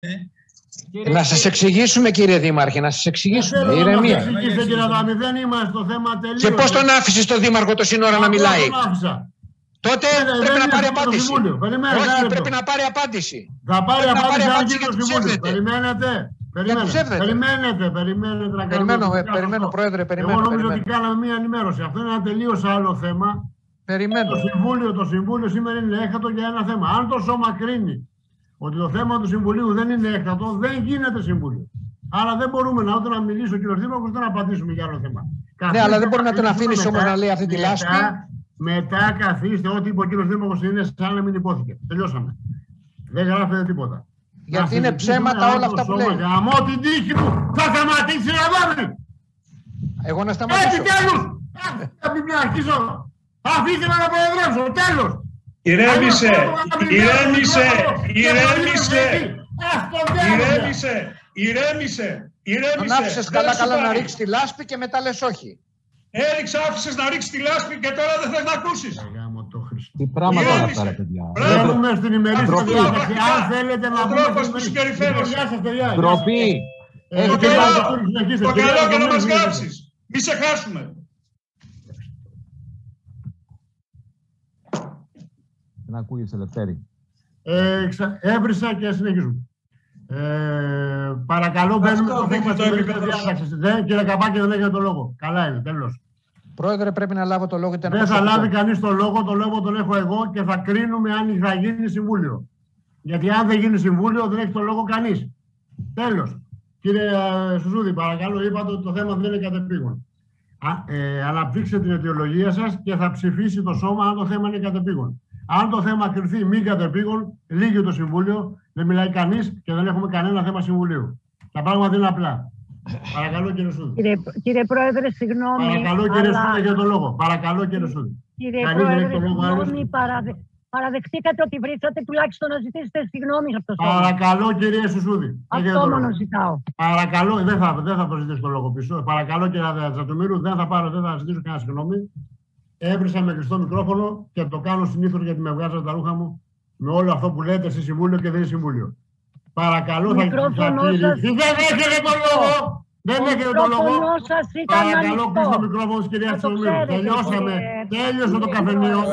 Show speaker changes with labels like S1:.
S1: Ε, να σας εξηγήσουμε, κύριε Δήμαρχε, να σας εξηγήσουμε. Ηρεμία.
S2: Δεν είμαστε στο θέμα τελείως.
S1: Και πώς τον άφησες τον Δήμαρχο το σύνορα να μιλάει; Τότε πρέπει να πάρει απάντηση. Όχι, πρέπει να πάρει απάντηση.
S2: Θα πάρει απάντηση αν το Συμβούλιος. Περιμένετε. Περιμένετε, περιμένετε, περιμένετε να
S1: περιμένω, περιμένω, πρόεδρε, περιμένω.
S2: Εγώ νομίζω ότι κάναμε μία ενημέρωση. Αυτό είναι ένα τελείως άλλο θέμα.
S1: Περιμένω.
S2: Το Συμβούλιο, το Συμβούλιο σήμερα είναι έκτατο για ένα θέμα. Αν το Σώμα κρίνει ότι το θέμα του Συμβουλίου δεν είναι έκτατο, δεν γίνεται Συμβούλιο. Άρα δεν μπορούμε να ούτε να μιλήσει ο κ. Δήμαρχο ούτε να απαντήσουμε για άλλο θέμα.
S1: Ναι, αλλά δεν μπορεί να τον αφήνει όμω να λέει αυτή τη λάσπη.
S2: Μετά καθίστε, ό,τι είπε ο κ. Δήμαρχο είναι σαν να μην υπόθηκε. Τελειώσαμε. Δεν γράφεται τίποτα.
S1: Γιατί είναι ψέματα όλα αυτά που λέει.
S2: Γαμώ την τύχη μου. Θα σταματήσει να δώσει.
S1: Εγώ να σταματήσω.
S2: Έτσι τέλος. Θα μην αρχίσω. Αφήστε με να προεδρεύσω. Τέλος.
S3: Ηρέμησε. Ηρέμησε. Ηρέμησε. Ηρέμησε. Ηρέμησε. Ηρέμησε.
S1: Τον άφησες καλά καλά να ρίξει τη λάσπη και μετά λες όχι.
S3: Έριξα, άφησες να ρίξει τη λάσπη και τώρα δεν θέλει να ακούσεις.
S4: Τι πράγματα είναι αυτά, παιδιά.
S2: Μπαίνουμε στην ημερήσια διάταξη. Αν θέλετε να
S3: πούμε στην συμπεριφέρεσαι.
S4: Ντροπή.
S3: Το καλό και να μας γράψεις. Μη σε χάσουμε.
S4: Δεν ακούγεσαι, Λευτέρη.
S2: Ε, έβρισα και συνεχίζουμε. Ε, παρακαλώ, μπαίνουμε στο θέμα της διάταξης. Κύριε Καπάκη, δεν έχετε το λόγο. Καλά είναι, τέλος.
S1: Πρόεδρε, πρέπει να λάβω το λόγο.
S2: Δεν θα λάβει κανείς το λόγο. Το λόγο τον έχω εγώ και θα κρίνουμε αν θα γίνει συμβούλιο. Γιατί αν δεν γίνει συμβούλιο, δεν έχει το λόγο κανείς. Τέλος. Κύριε ε, Σουζούδη, παρακαλώ, είπατε ότι το θέμα δεν είναι κατεπήγον. Ε, αναπτύξτε την αιτιολογία σας και θα ψηφίσει το σώμα αν το θέμα είναι κατεπήγον. Αν το θέμα κρυφθεί μη κατεπήγον, λύγει το Συμβούλιο, δεν μιλάει κανείς και δεν έχουμε κανένα θέμα Συμβουλίου. Τα πράγματα είναι απλά. Παρακαλώ κύριε Σούδη.
S5: Κύριε, κύριε Πρόεδρε, συγγνώμη.
S2: Παρακαλώ κύριε αλλά... Σούδη για το λόγο. Παρακαλώ κύριε Σούδη.
S5: Κύριε Κανείς Πρόεδρε, συγγνώμη, παραδε... παραδεχτήκατε ότι βρήκατε τουλάχιστον να ζητήσετε συγγνώμη για αυτό το
S2: Παρακαλώ κύριε Σουσούδη.
S5: Αυτό μόνο ζητάω.
S2: Παρακαλώ, δεν θα, δεν θα το ζητήσω το λόγο πίσω. Παρακαλώ κύριε Τζατομίρου, δεν θα πάρω, δεν θα ζητήσω κανένα συγγνώμη. Έβρισα με κλειστό μικρόφωνο και το κάνω συνήθως γιατί με βγάζετε τα ρούχα μου με όλο αυτό που λέτε σε συμβούλιο και δεν είναι συμβούλιο. Παρακαλώ, θα
S5: κηρυχθεί.
S2: Δεν έχετε το λόγο! Δεν έχετε το λόγο. Παρακαλώ, κλείσω το μικρόφωνο, κυρίας Τσομίρου. Τελειώσαμε. Τέλειωσε το καφενείο.